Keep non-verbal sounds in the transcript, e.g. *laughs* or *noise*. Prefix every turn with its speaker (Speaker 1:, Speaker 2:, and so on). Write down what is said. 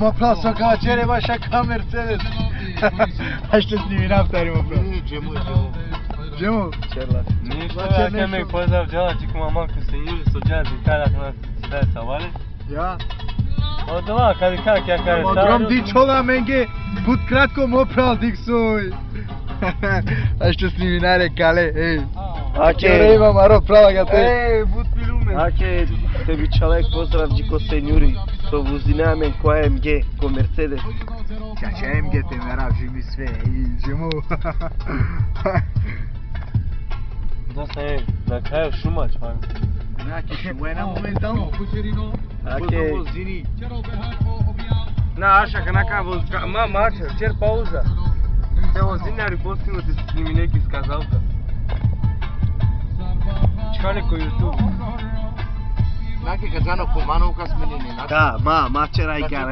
Speaker 1: Mă plas o ca cere așa ca Mercedes. Aștept snimi naftari, mă plas.
Speaker 2: Gemu, gemu.
Speaker 1: Gemu?
Speaker 2: Čerla.
Speaker 3: Ništa,
Speaker 1: Znači,
Speaker 3: ja
Speaker 1: nešto-
Speaker 3: me pozdrav dželači kuma manko se njuri su džazi kada nas sve savali.
Speaker 1: Ja.
Speaker 3: Od doma kad i kak ja kada
Speaker 1: Mă drum diciola menge, put kratko mă plas dik soj. *laughs* Aștept snimi nare kale, ej. Čere ima maro prava ga te.
Speaker 3: Ej, bud pilume.
Speaker 2: Ake, tebi čalek pozdrav džiko senjuri. So گزینه من که ام جی
Speaker 1: کو مرسدس چه ام جی تی مرا جیمی سفه جیمو
Speaker 3: Da se je, da kaj je šuma
Speaker 1: čvan? Ja, ki še vena momentalno.
Speaker 2: Ake...
Speaker 3: Na, aša ka naka vozka, ma, mača, čer pauza. Te vozinari postignu ti s njimi neki skazavka. Čkane ko YouTube.
Speaker 2: Nakik az anok, manók azt
Speaker 1: mindig. Tá, ma, ma csinálj kell.